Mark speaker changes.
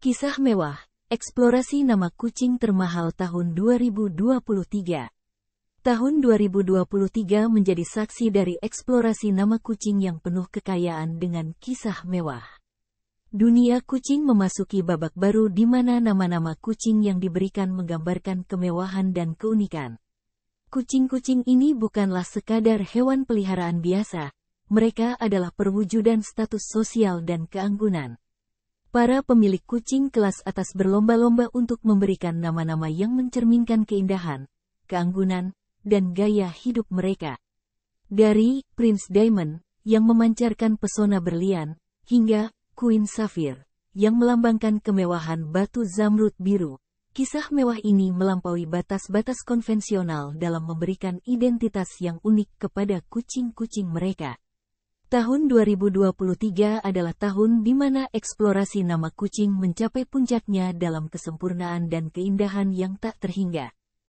Speaker 1: Kisah mewah, eksplorasi nama kucing termahal tahun 2023. Tahun 2023 menjadi saksi dari eksplorasi nama kucing yang penuh kekayaan dengan kisah mewah. Dunia kucing memasuki babak baru di mana nama-nama kucing yang diberikan menggambarkan kemewahan dan keunikan. Kucing-kucing ini bukanlah sekadar hewan peliharaan biasa, mereka adalah perwujudan status sosial dan keanggunan. Para pemilik kucing kelas atas berlomba-lomba untuk memberikan nama-nama yang mencerminkan keindahan, keanggunan, dan gaya hidup mereka. Dari Prince Diamond, yang memancarkan pesona berlian, hingga Queen Sapphire, yang melambangkan kemewahan batu zamrud biru. Kisah mewah ini melampaui batas-batas konvensional dalam memberikan identitas yang unik kepada kucing-kucing mereka. Tahun 2023 adalah tahun di mana eksplorasi nama kucing mencapai puncaknya dalam kesempurnaan dan keindahan yang tak terhingga.